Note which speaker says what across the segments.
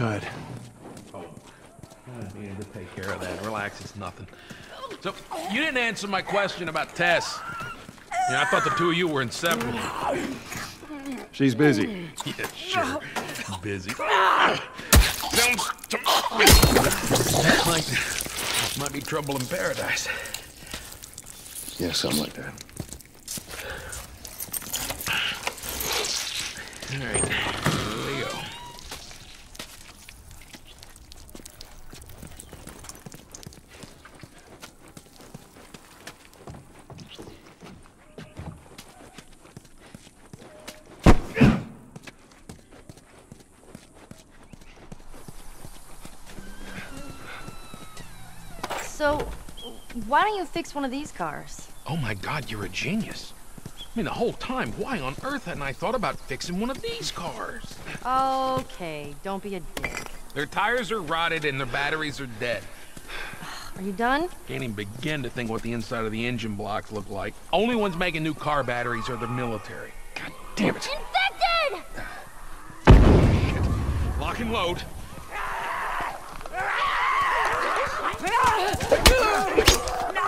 Speaker 1: inside.
Speaker 2: Oh, I needed to take care of that. Relax, it's nothing. So, you didn't answer my question about Tess. Yeah, I thought the two of you were inseparable.
Speaker 1: She's busy.
Speaker 2: Yeah, sure. Busy. Sounds to me like might be trouble in paradise.
Speaker 1: Yeah, something like that.
Speaker 2: All right,
Speaker 3: why don't you fix one of these cars?
Speaker 2: Oh my god, you're a genius. I mean, the whole time, why on earth hadn't I thought about fixing one of these cars?
Speaker 3: Okay, don't be a dick.
Speaker 2: Their tires are rotted and their batteries are dead.
Speaker 3: Are you done?
Speaker 2: Can't even begin to think what the inside of the engine blocks look like. Only ones making new car batteries are the military. God damn it.
Speaker 3: Infected!
Speaker 2: Lock and load.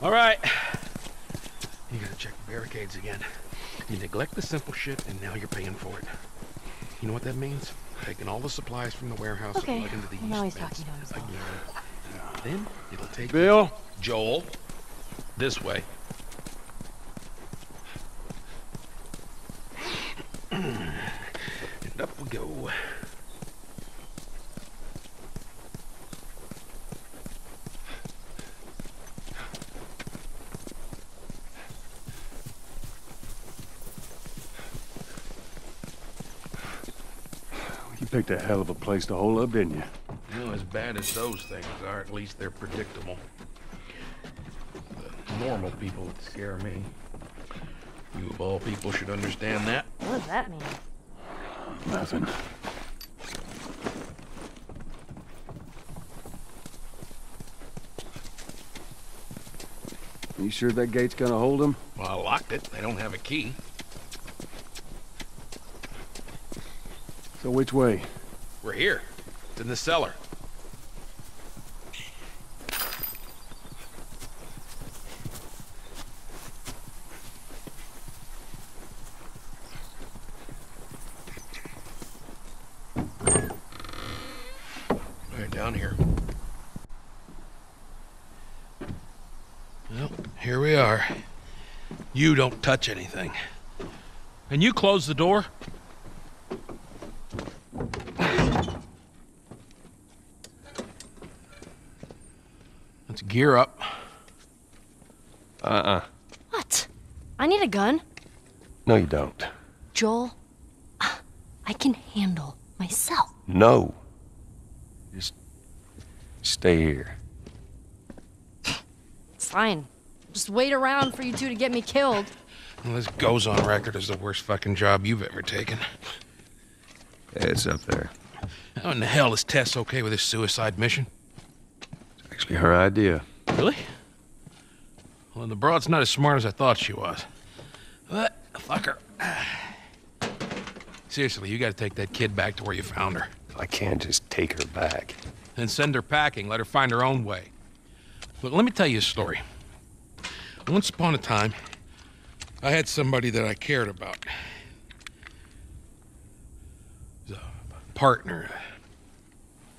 Speaker 2: All right. You gotta check the barricades again. You neglect the simple shit, and now you're paying for it. You know what that means? Taking all the supplies from the warehouse
Speaker 3: Okay,
Speaker 2: and plug into the
Speaker 3: well,
Speaker 2: east
Speaker 3: he's
Speaker 2: fence
Speaker 3: talking to himself.
Speaker 2: again. Then it'll take
Speaker 1: Bill?
Speaker 2: Joel this way. and up we go.
Speaker 1: You picked a hell of a place to hole up, didn't you?
Speaker 2: You know, as bad as those things are, at least they're predictable. The normal people that scare me. You of all people should understand that.
Speaker 3: What does that mean?
Speaker 1: Nothing. You sure that gate's gonna hold them?
Speaker 2: Well, I locked it. They don't have a key.
Speaker 1: So which way?
Speaker 2: We're here. It's in the cellar. Right down here. Well, here we are. You don't touch anything. And you close the door? Gear up.
Speaker 1: Uh-uh.
Speaker 3: What? I need a gun.
Speaker 1: No, you don't.
Speaker 3: Joel, uh, I can handle myself.
Speaker 1: No. Just stay here.
Speaker 3: It's fine. Just wait around for you two to get me killed.
Speaker 2: Well, this goes on record as the worst fucking job you've ever taken.
Speaker 1: It's up there.
Speaker 2: How in the hell is Tess okay with this suicide mission?
Speaker 1: Actually her idea.
Speaker 2: Really? Well, the broad's not as smart as I thought she was. But, fuck her. Seriously, you gotta take that kid back to where you found her.
Speaker 1: I can't just take her back.
Speaker 2: Then send her packing, let her find her own way. Look, let me tell you a story. Once upon a time, I had somebody that I cared about. A partner.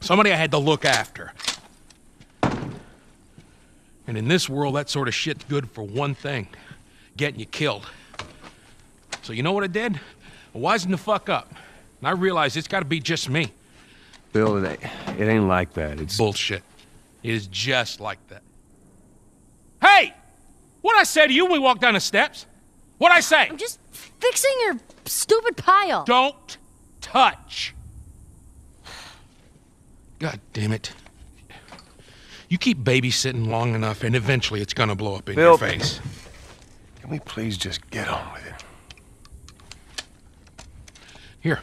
Speaker 2: Somebody I had to look after. And in this world, that sort of shit's good for one thing getting you killed. So, you know what I did? I wisened the fuck up. And I realized it's gotta be just me.
Speaker 1: Bill, it ain't, it ain't like that. It's
Speaker 2: Bullshit. It is just like that. Hey! What I say to you when we walk down the steps? What I say?
Speaker 3: I'm just fixing your stupid pile.
Speaker 2: Don't touch. God damn it. You keep babysitting long enough, and eventually it's gonna blow up in
Speaker 1: Bill.
Speaker 2: your face.
Speaker 1: Can we please just get on with it?
Speaker 2: Here.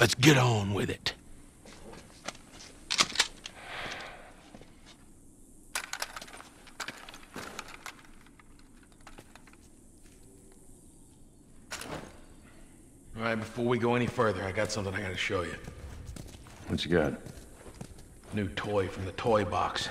Speaker 2: Let's get on with it. All right, before we go any further, I got something I gotta show you.
Speaker 1: What you got?
Speaker 2: New toy from the toy box.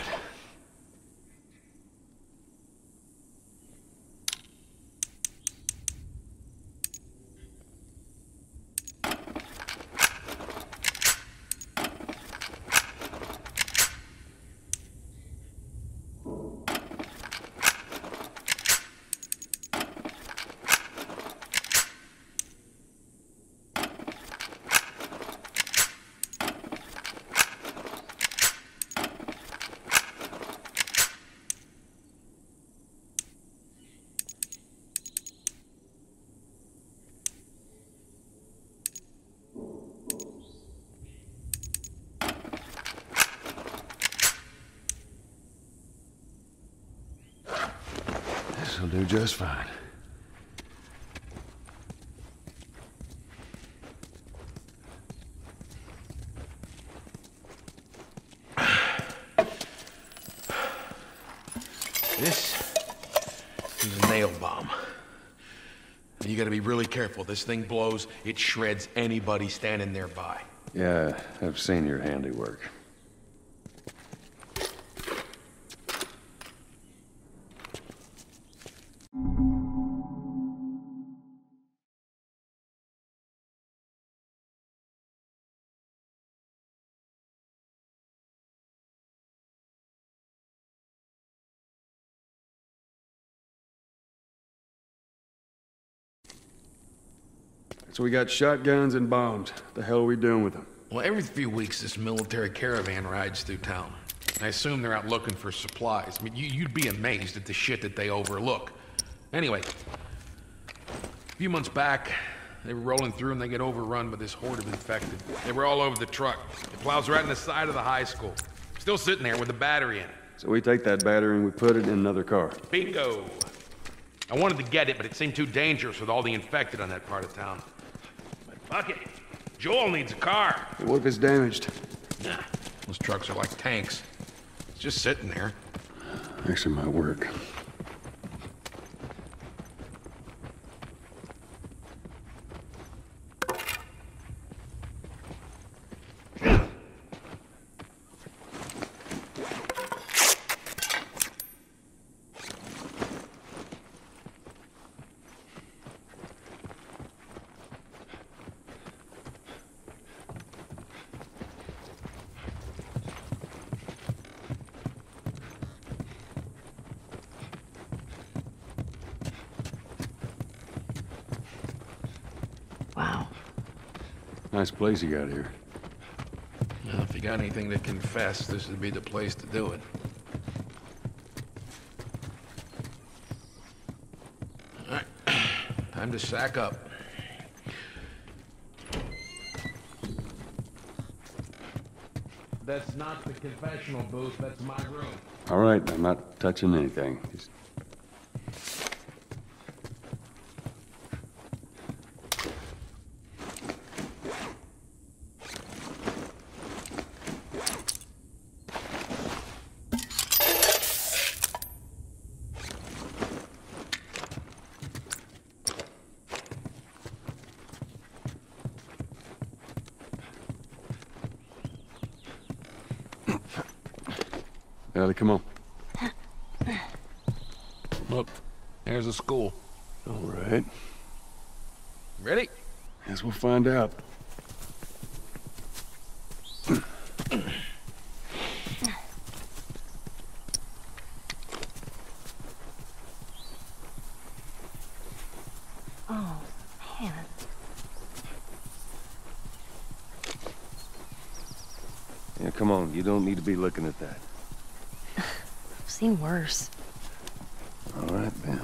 Speaker 1: Do just fine.
Speaker 2: This is a nail bomb. You gotta be really careful. This thing blows, it shreds anybody standing nearby.
Speaker 1: Yeah, I've seen your handiwork. So we got shotguns and bombs. The hell are we doing with them?
Speaker 2: Well, every few weeks, this military caravan rides through town. I assume they're out looking for supplies. I mean, you, you'd be amazed at the shit that they overlook. Anyway, a few months back, they were rolling through and they get overrun by this horde of infected. They were all over the truck. It plows right in the side of the high school. Still sitting there with the battery in it.
Speaker 1: So we take that battery and we put it in another car.
Speaker 2: Bingo! I wanted to get it, but it seemed too dangerous with all the infected on that part of town. Fuck it. Joel needs a car.
Speaker 1: What if it's damaged?
Speaker 2: Nah, those trucks are like tanks. It's just sitting there.
Speaker 1: Actually, might work. Nice place you got here.
Speaker 2: Well, if you got anything to confess, this would be the place to do it. All right, time to sack up. That's not the confessional booth, that's my room.
Speaker 1: All right, I'm not touching anything. Just- Ellie, come on.
Speaker 2: Look, there's a school.
Speaker 1: All right.
Speaker 2: Ready?
Speaker 1: Guess we'll find out.
Speaker 3: Oh, man.
Speaker 4: Yeah, come on. You don't need to be looking at that.
Speaker 3: I've seen worse.
Speaker 4: All right, Ben.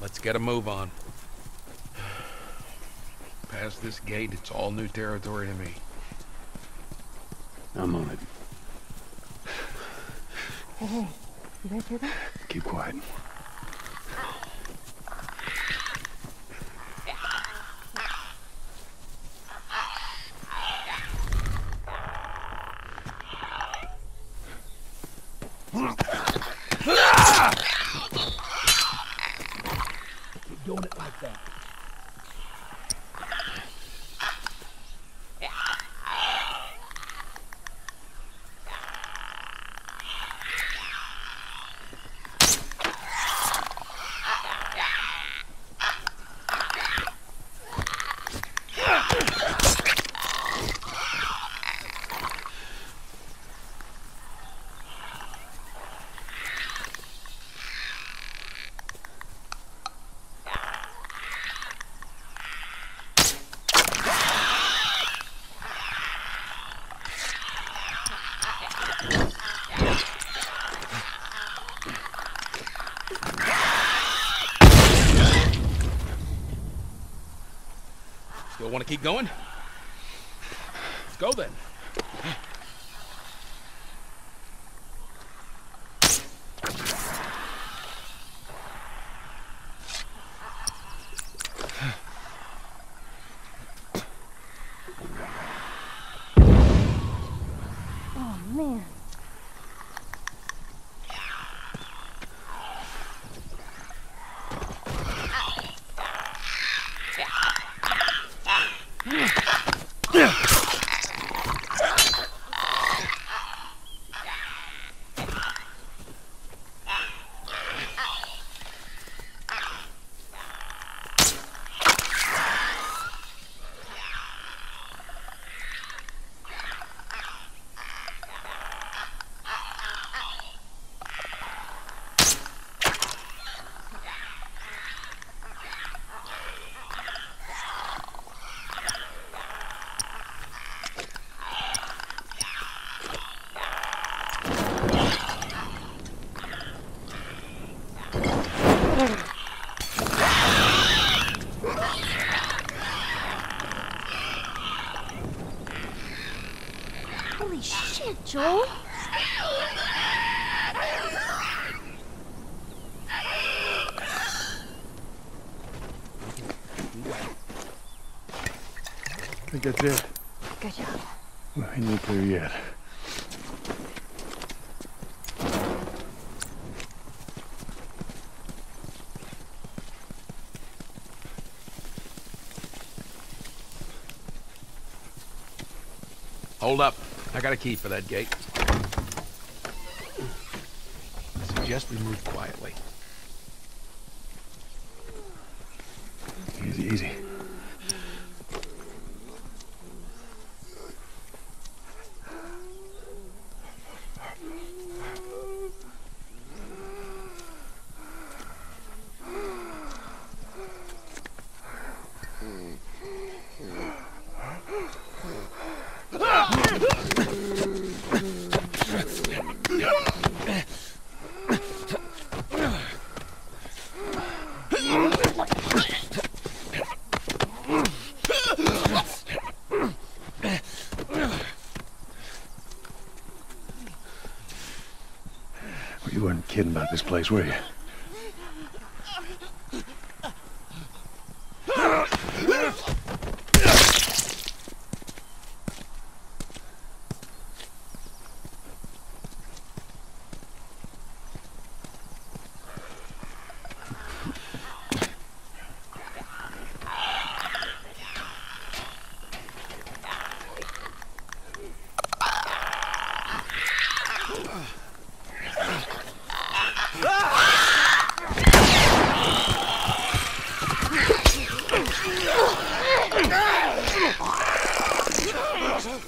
Speaker 2: Let's get a move on. Past this gate, it's all new territory to me.
Speaker 1: I'm on it.
Speaker 3: Hey, hey. You guys hear that?
Speaker 1: Keep quiet.
Speaker 2: Doing it like that. Still want to keep going? Let's go then.
Speaker 3: Oh, man. Holy shit, Joel.
Speaker 1: I think that's it.
Speaker 3: Good job.
Speaker 1: We ain't clear yet.
Speaker 2: Hold up. I got a key for that gate. I suggest we move quietly.
Speaker 1: Easy, easy.
Speaker 4: Place, were you?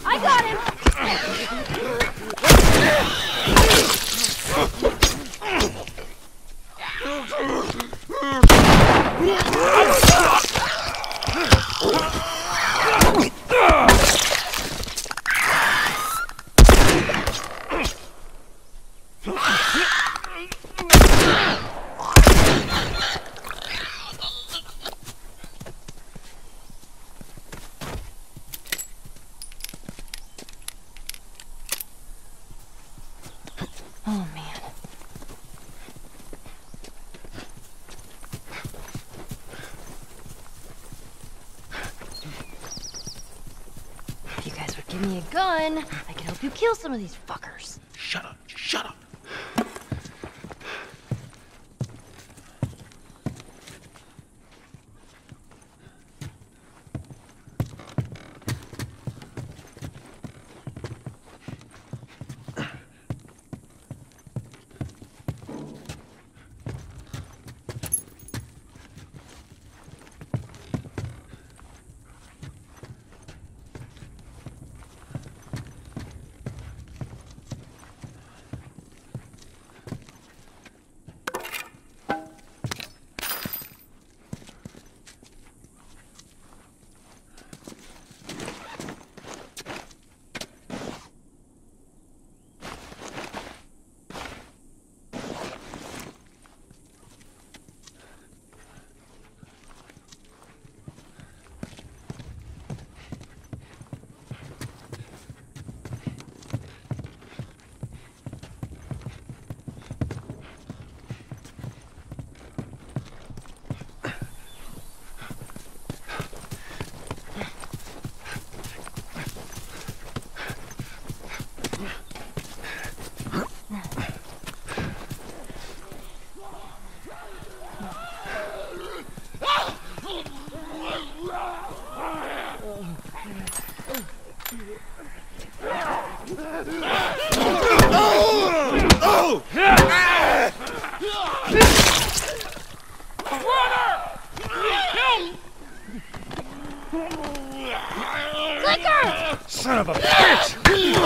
Speaker 3: I got him! Oh, man. If you guys would give me a gun, I could help you kill some of these fuckers.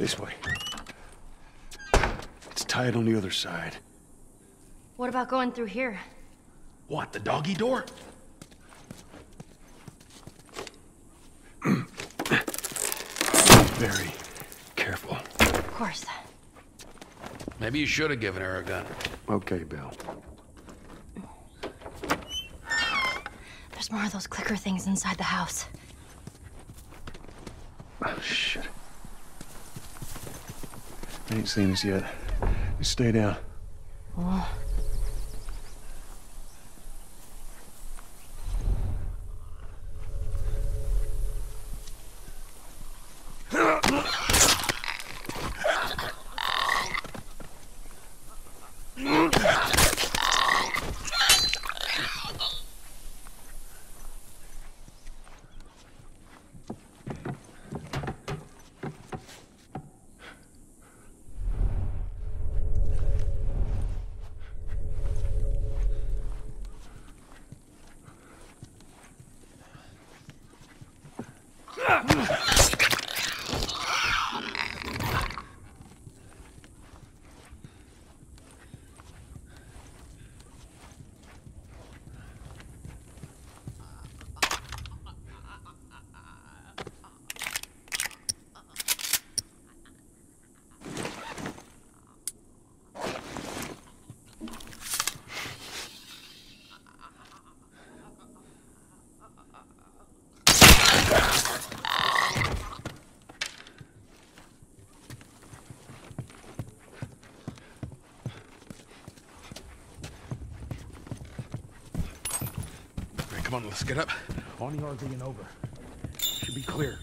Speaker 1: This way. It's tied on the other side.
Speaker 3: What about going through here?
Speaker 2: What, the doggy door?
Speaker 1: Very careful.
Speaker 3: Of course.
Speaker 2: Maybe you should have given her a gun.
Speaker 1: Okay, Bill.
Speaker 3: There's more of those clicker things inside the house.
Speaker 1: Oh, shit. They ain't seen us yet. Just stay down.
Speaker 3: Oh,
Speaker 2: All right, come on, let's get up. On the RV and over. Should be clear.